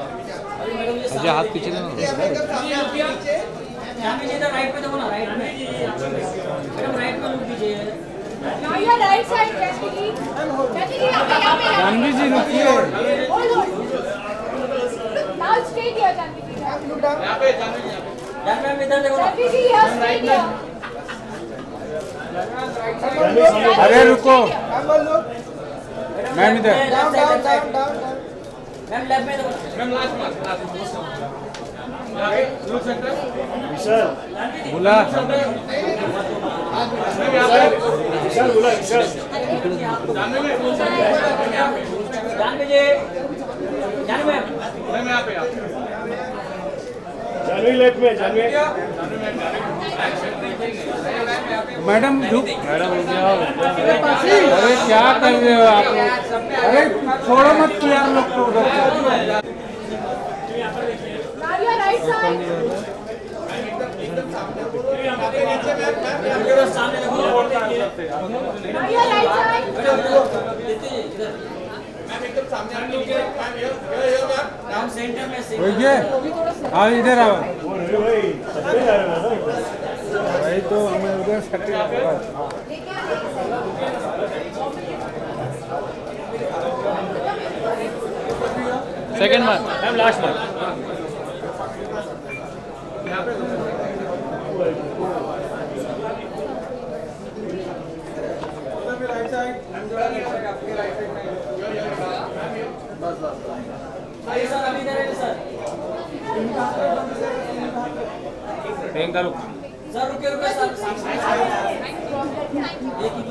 अच्छा हाथ पीछे ना राइट पे दो राइट में मैडम राइट में लुक दीजिए गांधी जी, रुकिए। Now straight here, Janvi ji. जान मैम इधर देखो ji, here, straight here. अरे रुको। मैम इधर। Left side left side ma'am left में देखो। बोला। जान जी जान मैम जानवी लेफ़्ट में जानवी मैडम मैडम अरे क्या कर रहे हो आप? लोग अरे छोड़ो मत यार लोग को सामने। हो हाँ इधर आओ। भाई हो तो हमें उधर सेकंड बार मैम लास्ट बार सर सर अभी इधर है सर प्रियंका रुक सर। एक ही